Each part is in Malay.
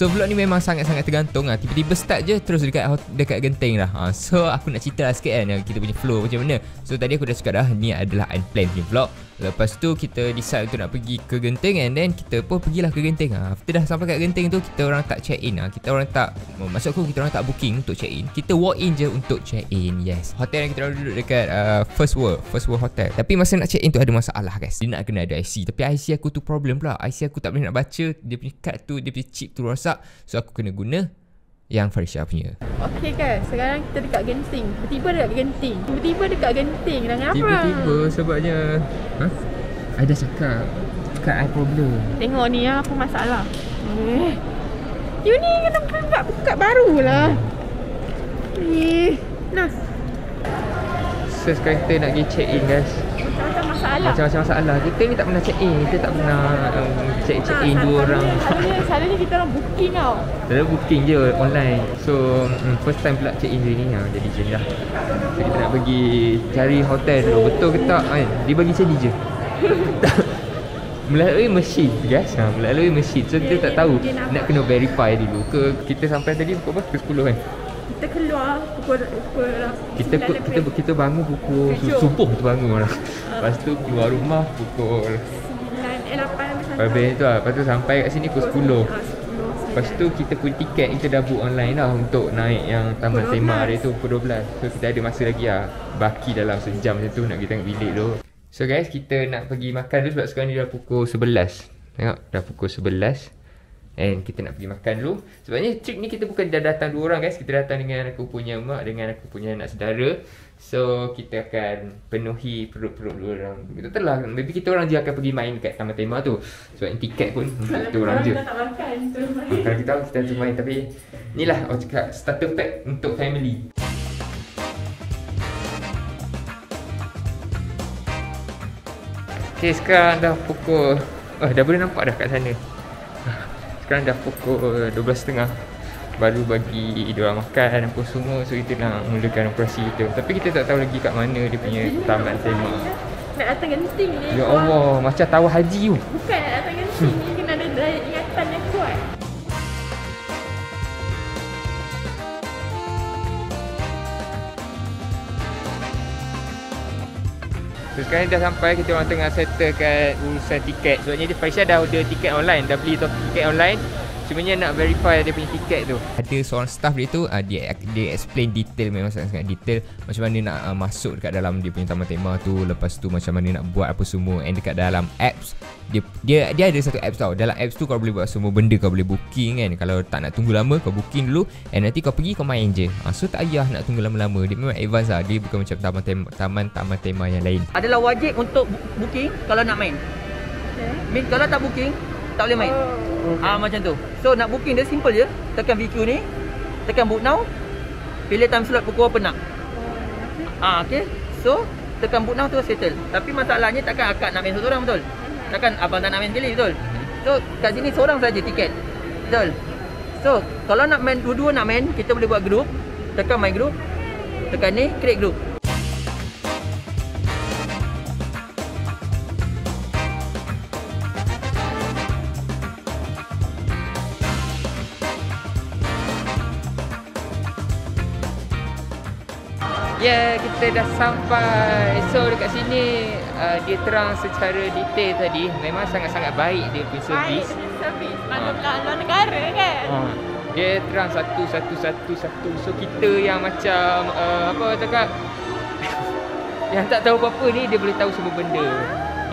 So vlog ni memang sangat-sangat tergantung lah. Tiba-tiba start je terus dekat dekat genting lah. Ha. So aku nak cerita lah sikit kan Kita punya flow macam mana. So tadi aku dah cakap dah Ni adalah unplanned vlog Lepas tu kita decide untuk nak pergi ke Genting And then kita pun pergilah ke Genting ha. After dah sampai kat Genting tu Kita orang tak check in ha. Kita orang tak Maksud aku kita orang tak booking untuk check in Kita walk in je untuk check in Yes. Hotel yang kita orang duduk dekat uh, First World First World Hotel. Tapi masa nak check in tu ada masalah guys. Dia nak kena ada IC Tapi IC aku tu problem pula. IC aku tak boleh nak baca. Dia punya card tu Dia punya chip tu rosak. So aku kena guna yang Farisha punya. Okey kan, sekarang kita dekat Genting. Tiba-tiba dekat Genting. Tiba-tiba dekat Genting. Dah ngapa? Tiba-tiba sebabnya ha? I dah cakap Cakap I problem Tengok ni ya, apa masalah. Eh. You ni kena buka buka baru lah. Eh. Nah, So sekarang kita nak pergi check in guys macam-macam masalah. Macam-macam masalah. Kita ni tak pernah check in. Kita tak pernah um, check, check in dua orang. Selalunya, selalunya kita orang booking tau. Selalu booking je online. So um, first time pula check in je ni. Ha, Jadi je lah. So kita nak pergi cari hotel dulu. Betul ke tak kan? Dia bagi ni je Melalui mesin guys. Ha, Melalui mesin So kita tak tahu. Nak kena verify dulu ke Kita sampai tadi pukul berapa? Pukul 10 kan? Kita keluar pukul pukul kita sembilan kita kita bangun pukul subuh tu bangun lah. Lepas tu keluar rumah pukul Sembilan, eh lapan habis hantar. Habis tu lah. Lepas tu sampai kat sini pukul 10 Ah, 10. Lepas tu kita pun tiket kita dah book online lah Untuk naik yang Taman Tema 12. dia tu pukul 12 So kita ada masa lagi lah. Baki dalam sejam macam tu nak pergi tengok bilik tu. So guys kita nak pergi makan dulu sebab sekarang ni dah pukul 11 Tengok dah pukul 11 And kita nak pergi makan dulu. Sebabnya trip ni kita bukan dah datang dua orang guys. Kita datang dengan aku punya mak Dengan aku punya anak saudara So kita akan penuhi perut-perut dua orang. Kita telah Maybe kita orang je akan pergi main kat Taman Tema tu. Sebab yang tiket pun untuk kita orang je. Kita tak makan tu. Kalau kita tahu kita tu main. Tapi Inilah orang cakap Starter pack untuk family. Okay sekarang dah pukul Oh dah boleh nampak dah kat sana? Sekarang dah pukul 12.30 Baru bagi diorang makan apa semua. So kita nak mulakan operasi kita Tapi kita tak tahu lagi kat mana dia punya taman tema. Nak datang genting ni. Ya Allah Macam tawa haji tu. Bukan nak datang genting ni kena ada daya ingatan yang kuat. So sekarang dah sampai kita orang tengah settlekan urusan tiket. Sebabnya dia Faisal dah order tiket online. Dah beli tiket online Sebenarnya nak verify dia punya tiket tu. Ada seorang staff dia tu uh, dia, dia explain detail memang sangat-sangat detail Macam mana nak uh, masuk dekat dalam dia punya taman tema tu Lepas tu macam mana nak buat apa semua And dekat dalam apps dia, dia dia ada satu apps tau. Dalam apps tu kau boleh buat semua benda Kau boleh booking kan. Kalau tak nak tunggu lama Kau booking dulu And nanti kau pergi kau main je. Uh, So tak payah nak tunggu lama-lama. Dia memang advance lah. Dia bukan macam taman tema, taman-taman tema yang lain. Adalah wajib untuk booking kalau nak main. Okay. Mean, kalau tak booking, tak boleh main. Oh. Ah macam tu. So nak booking dia simple je. Tekan VQ ni, tekan book now. Pilih time slot pukul apa nak. Ah okey. So tekan book now tu settle. Tapi masalahnya takkan akak nak main seorang betul. Takkan abang tak nak main sekali betul. So kat sini seorang saja tiket. Betul. So kalau nak main dua-dua nak main, kita boleh buat group. Tekan my group. Tekan ni create group. Kita dah sampai. So dekat sini uh, dia terang secara detail tadi. Memang sangat-sangat baik dia punya Baik servis. dengan servis. Mana luar negara kan? Ha. Dia terang satu satu satu satu. So kita yang macam uh, apa cakap yang tak tahu apa-apa ni dia boleh tahu semua benda.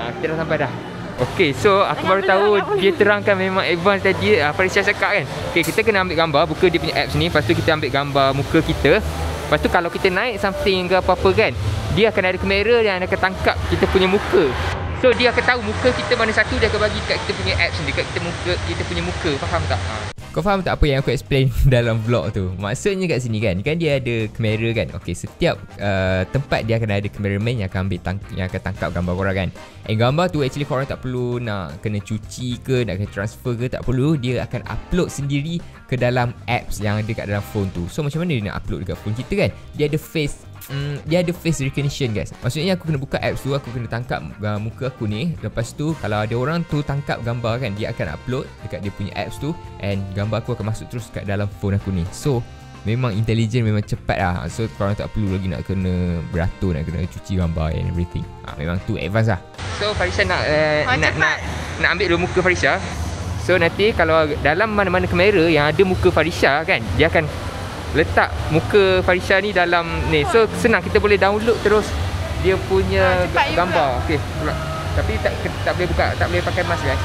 Ha, kita dah sampai dah. Okay, so aku baru tahu dia terangkan memang advance tadi apa Farisha cakap kan. Okay, kita kena ambil gambar, buka dia punya apps ni, lepas tu kita ambil gambar muka kita. Lepas tu kalau kita naik something ke apa-apa kan, dia akan ada kamera yang akan tangkap kita punya muka. So dia akan tahu muka kita mana satu dia akan bagi kat kita punya apps ni, dekat kita muka kita punya muka. Faham tak? Ha. Kau faham tak apa yang aku explain dalam vlog tu? Maksudnya kat sini kan, kan dia ada kamera kan. Okey, setiap uh, tempat dia akan ada cameraman yang akan ambil tang- yang akan tangkap gambar korang kan. And gambar tu actually korang tak perlu nak kena cuci ke, nak kena transfer ke, tak perlu. Dia akan upload sendiri ke dalam apps yang ada kat dalam phone tu. So macam mana dia nak upload dekat phone kita kan? Dia ada face mm, dia ada face recognition guys. Maksudnya aku kena buka apps tu, aku kena tangkap uh, muka aku ni. Lepas tu kalau ada orang tu tangkap gambar kan, dia akan upload dekat dia punya apps tu and gambar aku akan masuk terus kat dalam phone aku ni. So memang intelligent memang cepat lah So korang tak perlu lagi nak kena beratur Nak kena cuci gambar and everything ha, Memang tu advance lah So Farisha nak uh, Oh, nak, nak, nak ambil dulu muka Farisha So nanti kalau dalam mana-mana kamera yang ada muka Farisha kan Dia akan letak muka Farisha ni dalam ni. So senang. Kita boleh download terus. Dia punya you gambar. pula. Tapi tak tak boleh buka. Tak boleh pakai mask guys.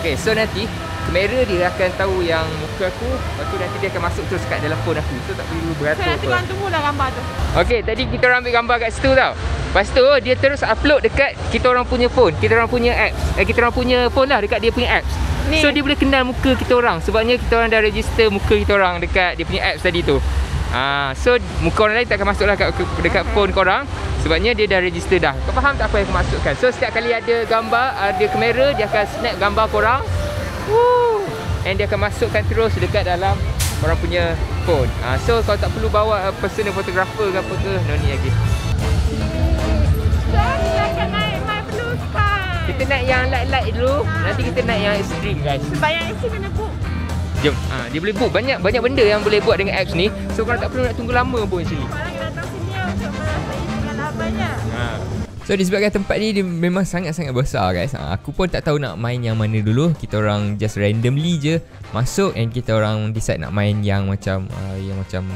Okay so nanti Kamera dia akan tahu yang muka aku. Lepas tu nanti dia akan masuk terus kat dalam phone aku. So tak perlu beratur So nanti korang tunggulah gambar tu. Okay, tadi kita orang ambil gambar kat situ tau. Lepas tu dia terus upload dekat kita orang punya phone, kita orang punya apps. Eh kita orang punya phone lah dekat dia punya apps. Ni. So dia boleh kenal muka kita orang sebabnya kita orang dah register muka kita orang dekat dia punya apps tadi tu. Ah, so muka orang lain tak akan masuklah kat ke- dekat phone korang sebabnya dia dah register dah. Kau faham tak apa yang aku maksudkan? So setiap kali ada gambar, ada kamera, dia akan snap gambar korang. Woo! And dia akan masukkan terus dekat dalam orang punya phone. Ah, so kau tak perlu bawa uh, personal photographer ke apa ke, no ni lagi. Kita naik yang light-light dulu, nanti kita naik yang extreme guys. Sebab yang isi kena book Jom. Ah, dia boleh book banyak banyak benda yang boleh buat dengan apps ni. So korang tak perlu nak tunggu lama pun sini. Korang datang sini untuk merasai pengalamannya Ha. So disebabkan tempat ni dia memang sangat-sangat besar guys. Ha, aku pun tak tahu nak main yang mana dulu. Kita orang just randomly je masuk and kita orang decide nak main yang macam uh, yang macam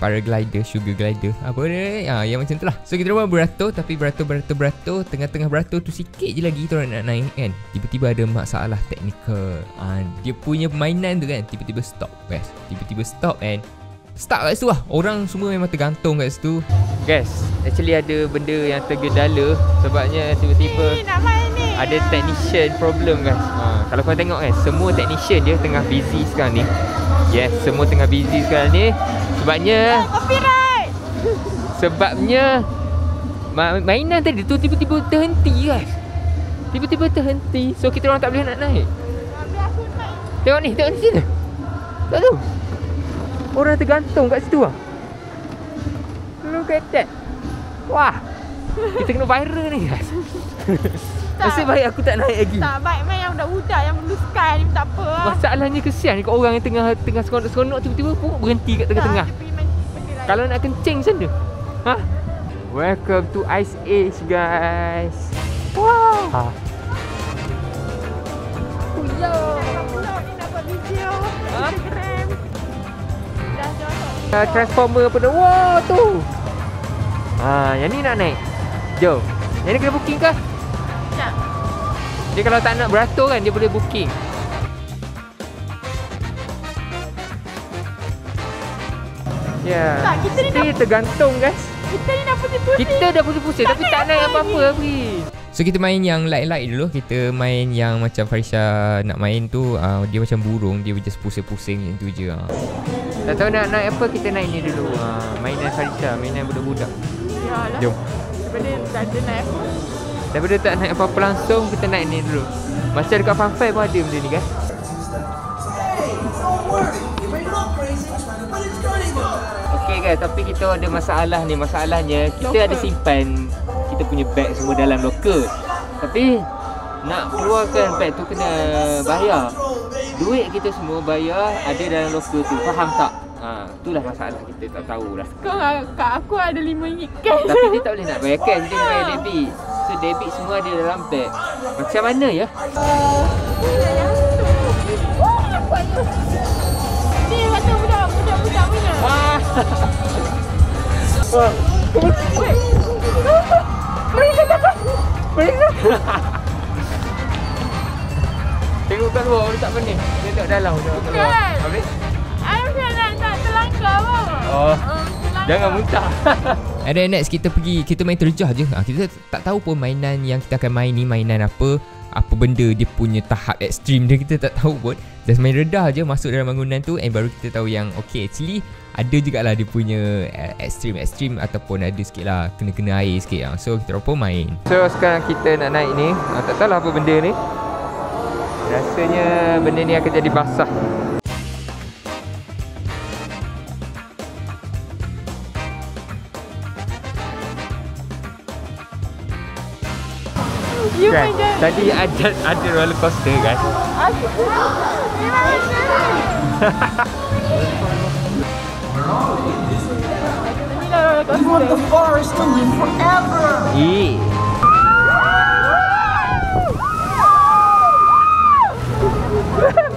paraglider, sugar glider. Apa dia? Ha, yang macam tu lah. So kita orang beratur tapi beratur beratur beratur tengah-tengah beratur tu sikit je lagi kita orang nak naik kan. Tiba-tiba ada masalah teknikal. Ha, dia punya permainan tu kan tiba-tiba stop guys. Tiba-tiba stop and Start kat situ lah Orang semua memang tergantung kat situ Guys Actually ada benda yang tergendala Sebabnya tiba-tiba Ni nak main ni Ada technician problem guys ha, Kalau korang tengok kan Semua technician dia tengah busy sekarang ni Yes Semua tengah busy sekarang ni. Sebabnya Copyright! Sebabnya ma- Mainan tadi tu tiba-tiba terhenti guys. Tiba-tiba terhenti. So kita orang tak boleh nak naik. Tengok ni Tengok ni sini. Tak tahu Orang tergantung kat situ lah Look at that. Wah Kita kena viral ni guys Nasib baik aku tak naik lagi. Tak baik main yang budak-budak Yang blue sky ni tak apa lah. Masalahnya kesian kat orang yang tengah Tengah seronok-seronok Tiba-tiba pun berhenti kat tengah-tengah. Tak. Kalau nak kencing macam mana? Ha? Welcome to Ice Age guys. Yo, video. Ha? Instagram Dah jauh uh, Transformer apa dah? Wah tu. Ha, yang ni nak naik. Jom. Yang ni kena booking kah? Sekejap. Dia kalau tak nak beratur kan Dia boleh booking. Ya. Yeah. Tak, kita ni Still tergantung guys. Kita ni dah pusing-pusing. Kita dah pusing-pusing Tapi tak naik apa apa-apa lagi So kita main yang light-light dulu. Kita main yang macam Farisha nak main tu uh, Dia macam burung Dia just pusing-pusing macam tu je uh. Tak tahu nak naik apa Kita naik ni dulu. Uh, Mainan Farisha Mainan budak-budak. Ya lah Jom. Daripada tak ada naik apa Daripada tak naik apa-apa langsung Kita naik ni dulu. Macam dekat Fun Fair pun ada benda ni guys. Okay guys, tapi kita ada masalah ni. Masalahnya kita ada simpan Kita punya bag semua dalam locker. Tapi Nak keluarkan bag tu kena bayar. Duit kita semua bayar Ada dalam locker tu, faham tak? Ha, itulah masalah kita tak tahu lah Kau kat aku ada RM5 cash Tapi dia tak boleh nak bayar cash, dia bayar debit So debit semua ada dalam bag Macam mana ya? Ni kata budak Budak-budak punya Wah. Tengok kat luar dia tak pening. Dia tengok dalam dia tengok. Kan? Habis? Bang Oh. Jangan muntah. And then next kita pergi kita main terjah je. Ha, kita tak tahu pun mainan yang kita akan main ni mainan apa. Apa benda dia punya tahap ekstrim dia kita tak tahu pun. Just main redah je masuk dalam bangunan tu and baru kita tahu yang okay actually ada jugalah dia punya ekstrim-ekstrim ataupun ada sikit lah kena-kena air sikit lah. So kita pun main. So sekarang kita nak naik ni. Ha, tak tahulah apa benda ni. Rasanya benda ni akan jadi basah. You Kan? pun jangan. Tadi ada ada roller coaster guys. Aku. Memang Ini dah roller coaster. forest to live forever. Eh.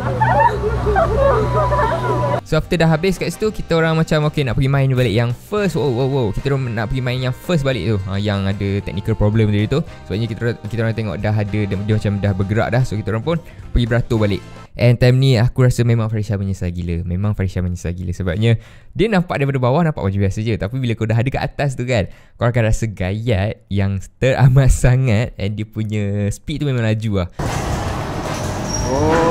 So after dah habis kat situ Kita orang macam Okay nak pergi main balik Yang first. Wow wow wow. Kita orang nak pergi main yang first balik tu. Ha, Yang ada technical problem tadi tu. Sebabnya kita, orang- kita orang tengok dah ada dia, dia macam dah bergerak dah. So kita orang pun Pergi beratur balik. And time ni aku rasa memang Farisha menyesal gila. Memang Farisha menyesal gila. Sebabnya Dia nampak daripada bawah Nampak macam biasa je. Tapi bila kau dah ada kat atas tu kan Kau akan rasa gayat Yang teramat sangat. And dia punya Speed tu memang laju lah. Dah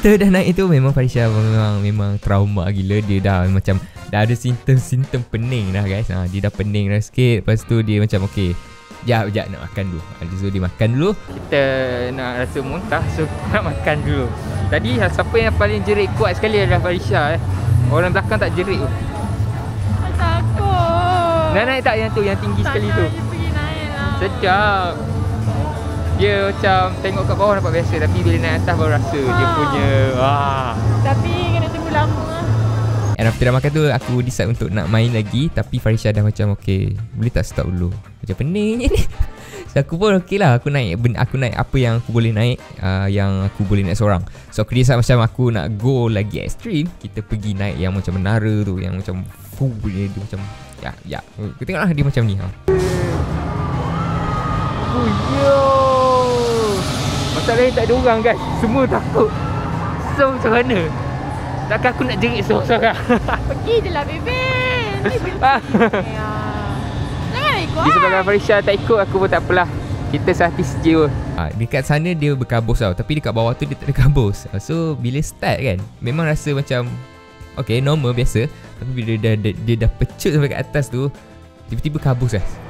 After dah naik tu memang Farisha memang memang trauma gila dia dah macam dah ada simptom-simptom pening dah guys. Ha, dia dah pening dah sikit. Lepas tu dia macam okey. Jap, jap nak makan dulu. Ha, so dia makan dulu. Kita nak rasa muntah so nak makan dulu. Tadi siapa yang paling jerit kuat sekali adalah Farisha eh. Orang belakang tak jerit tu. Takut. Nak naik tak yang tu yang tinggi sekali tu? Takkan dia pergi naik lah. Sedap. Dia macam tengok kat bawah nampak biasa tapi bila naik atas baru rasa dia Ha. punya wah. Tapi kena tunggu lama. And after dah makan tu Aku decide untuk nak main lagi Tapi Farisha dah macam Okay Boleh tak stop dulu Macam pening je ni So aku pun okay lah Aku naik Aku naik apa yang aku boleh naik uh, Yang aku boleh naik seorang So aku decide macam Aku nak go lagi ekstrim Kita pergi naik yang macam menara tu Yang macam Fuh dia, dia macam Ya ya Kita tengok lah dia macam ni ha. Oh yo Masalahnya tak ada orang guys Semua takut So macam mana Takkan aku nak jerit seorang-seorang Pergi je lah bebe. Ni pergi. Ah. Ya. Jangan ikut. Disebabkan Farisha tak ikut Aku pun tak apalah Kita sehati sejiwa ha, Dekat sana dia berkabus tau Tapi dekat bawah tu dia tak ada kabus Ah, So bila start kan Memang rasa macam Okay normal biasa Tapi bila dia, dia, dia dah pecut sampai kat atas tu Tiba-tiba kabus guys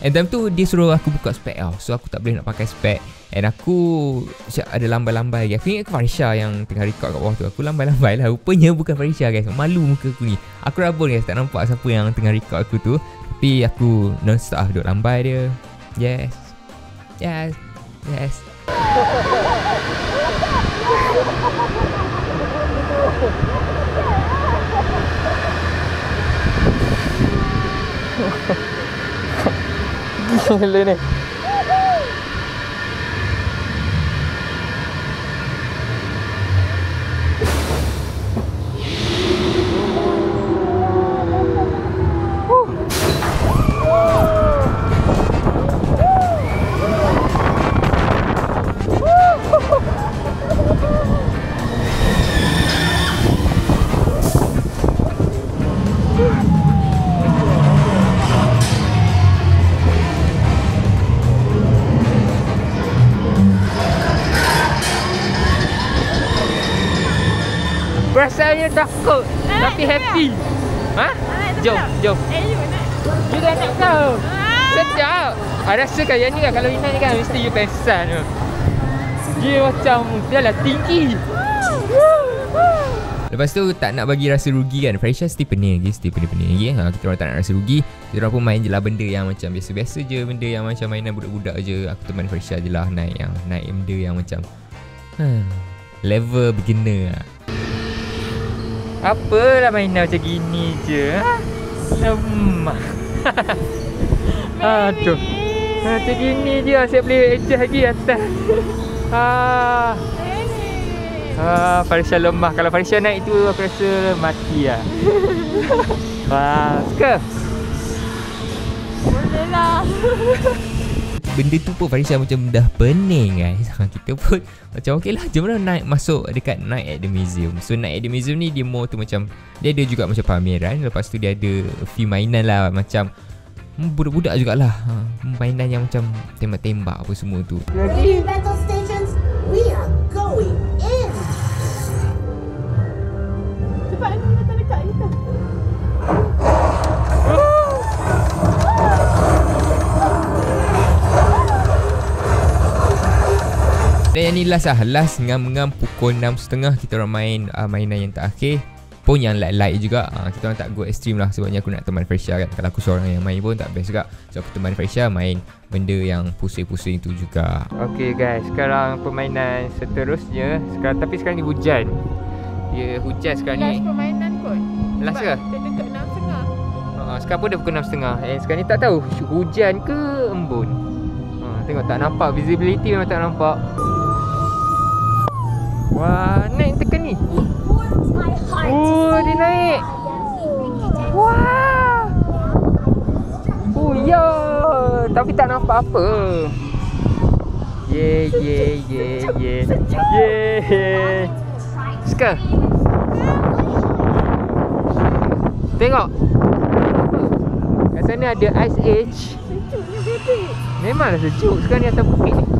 And time tu dia suruh aku buka spek tau. So aku tak boleh nak pakai spek. And aku Siap ada lambai-lambai lagi. Aku ingat ke Farisha yang tengah record kat bawah tu? Aku lambai-lambai lah. Rupanya bukan Farisha guys. Malu muka aku ni. Aku rabun guys. Tak nampak siapa yang tengah record aku tu. Tapi aku non-stop lah duduk lambai dia. Yes. Yes. Yes. Gila ni Perasaannya takut Tapi happy. Ha? Jom, jom. Eh, you nak. You dah nak kau? Ah. Sedap. Ah, Rasa kan yang ni kan Kalau Ina ni kan Mesti you pesan tu Dia macam Dia lah tinggi. Lepas tu tak nak bagi rasa rugi kan. Farisha still pening lagi Still pening-pening lagi ha, Kita orang tak nak rasa rugi. Kita orang pun main je lah benda yang macam biasa-biasa je. Benda yang macam mainan budak-budak je. Aku teman Farisha je lah naik yang Naik benda yang macam hmm, Level beginner lah Apalah mainan macam gini je ha? Lemah Aduh Macam gini je Saya boleh adjust lagi atas Ah, ah, Farisha lemah. Kalau Farisha naik tu aku rasa mati lah. Wah, suka. Boleh lah. Benda tu pun Farisha macam dah pening guys. Kita pun macam okey lah. Jom lah naik masuk dekat Night at the Museum. So Night at the Museum ni dia more tu macam dia ada juga macam pameran. Lepas tu dia ada few mainan lah macam hmm, budak-budak jugalah. Ha, mainan yang macam tembak-tembak apa semua tu. Heavy yang ni last lah. Last ngam-ngam pukul 6.30 Kita orang main uh, mainan yang terakhir Pun yang light-light juga. Uh, Kita orang tak go extreme lah. Sebabnya aku nak teman Fresha kan. Kalau aku seorang yang main pun tak best juga. So aku teman Fresha main Benda yang pusing-pusing tu juga. Okay guys. Sekarang permainan seterusnya. Sekarang Tapi sekarang ni hujan. Ya hujan sekarang Last ni permainan kot. Last Sebab ke? Dia dekat 6.30. uh, Sekarang pun dah pukul 6.30 Eh sekarang ni tak tahu. Hujan ke embun? Uh, Tengok tak nampak. Visibility memang tak nampak Wah naik tekan ni. Oh dia naik. Wah. Oh ya. Tapi tak nampak apa. Ye ye ye ye Ye Suka? Tengok. Kat sana ada Ice Age. Memanglah sejuk sekarang ni atas bukit ni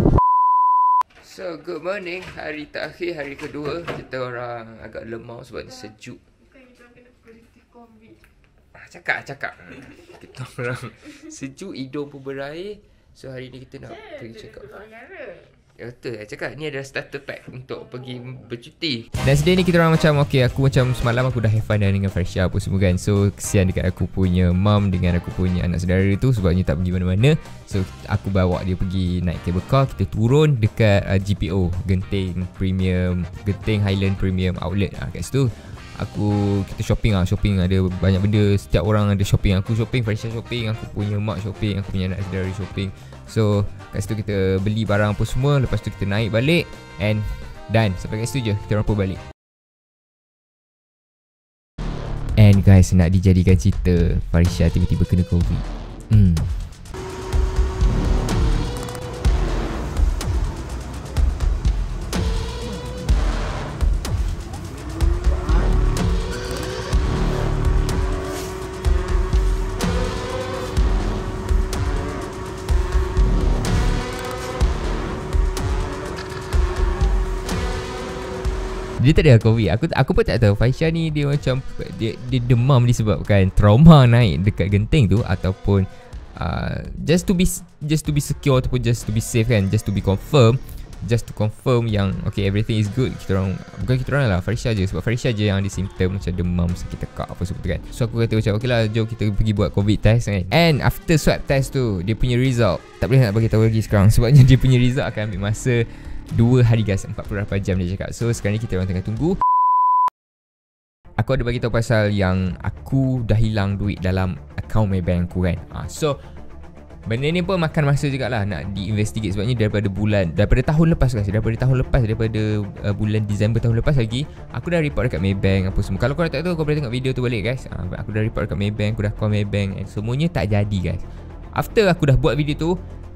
good morning Hari terakhir hari kedua Kita orang agak lemah sebab ni sejuk. Ah, Cakap cakap. Kita orang sejuk hidung pun berair. So hari ni kita nak pergi check up Ya betul saya cakap Ni adalah starter pack Untuk pergi bercuti. Dan sedia ni kita orang macam Okay aku macam semalam Aku dah have fun dengan Farsha Apa semua kan. So kesian dekat aku punya Mum dengan aku punya anak saudara tu Sebabnya tak pergi mana-mana. So aku bawa dia pergi Naik cable car Kita turun dekat uh, GPO Genting Premium Genting Highland Premium Outlet ah, Kat situ Aku Kita shopping lah Shopping. Ada banyak benda. Setiap orang ada shopping. Aku shopping Farisha shopping Aku punya mak shopping Aku punya anak saudara shopping. So kat situ kita beli barang apa semua. Lepas tu kita naik balik And done. Sampai kat situ je Kita orang pun balik. And guys nak dijadikan cerita Farisha tiba-tiba kena covid. Hmm Dia tak ada COVID. Aku aku pun tak tahu. Faisha ni dia macam Dia, dia demam disebabkan Trauma naik dekat genting tu Ataupun uh, Just to be Just to be secure Ataupun just to be safe kan. Just to be confirm Just to confirm yang Okay everything is good. Kita orang Bukan kita orang lah Farisha je. Sebab Farisha je yang ada simptom Macam demam Sakit tekak apa semua tu kan. So aku kata macam Okay lah jom kita pergi buat covid test kan. And after swab test tu Dia punya result Tak boleh nak bagi tahu lagi sekarang. Sebabnya dia punya result akan ambil masa Dua hari guys 48 jam dia cakap. So sekarang ni kita orang tengah tunggu. Aku ada bagi tahu pasal yang Aku dah hilang duit dalam Account Maybank aku kan. Ha, So Benda ni pun makan masa jugalah Nak diinvestigate Sebabnya daripada bulan Daripada tahun lepas guys Daripada tahun lepas Daripada uh, bulan Disember tahun lepas lagi Aku dah report dekat Maybank Apa semua. Kalau korang tak tahu Kau boleh tengok video tu balik guys. Ha, Aku dah report dekat Maybank Aku dah call Maybank And semuanya tak jadi guys. After aku dah buat video tu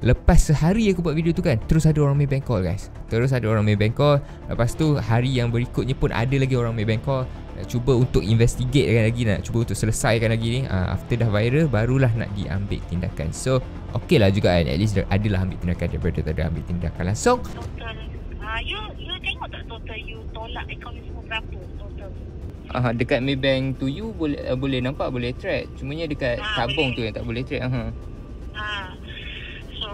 Lepas sehari aku buat video tu kan Terus ada orang Maybank call guys. Terus ada orang Maybank call. Lepas tu hari yang berikutnya pun Ada lagi orang Maybank call. Nak cuba untuk investigate kan lagi Nak cuba untuk selesaikan lagi ni. Uh, After dah viral Barulah nak diambil tindakan. So Okay lah juga kan At least adalah ambil tindakan Daripada tak ada ambil tindakan langsung. Total uh, you you tengok tak total you tolak ni semua berapa total? Uh, Dekat Maybank tu you boleh uh, boleh nampak Boleh track. Cumanya dekat Ah, tabung boleh. tu yang tak boleh track uh. ha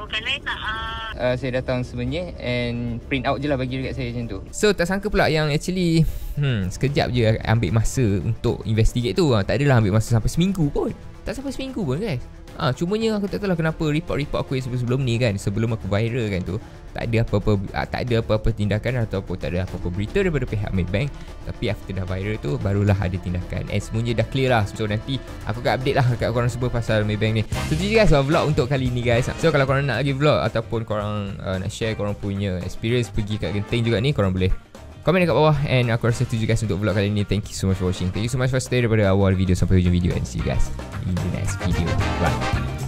Kalau tak uh, uh, saya datang sebenarnya and print out je lah bagi dekat saya macam tu. So tak sangka pula yang actually hmm sekejap je ambil masa untuk investigate tu. Ha, tak adalah ambil masa sampai seminggu pun. Tak sampai seminggu pun guys. Ah, ha, cumanya aku tak tahu lah kenapa report-report aku yang sebelum-sebelum ni kan, sebelum aku viral kan tu, tak ada apa-apa ah, tak ada apa-apa tindakan ataupun tak ada apa-apa berita daripada pihak Maybank. Tapi after dah viral tu barulah ada tindakan. And semuanya dah clear lah. So nanti aku akan update lah kat korang semua pasal Maybank ni. So tu je guys vlog untuk kali ni guys. So kalau korang nak lagi vlog ataupun korang uh, nak share korang punya experience pergi kat Genting juga ni, korang boleh komen dekat bawah and aku rasa tu je guys untuk vlog kali ni. Thank you so much for watching. Thank you so much for stay daripada awal video sampai hujung video and see you guys in the next video. Bye.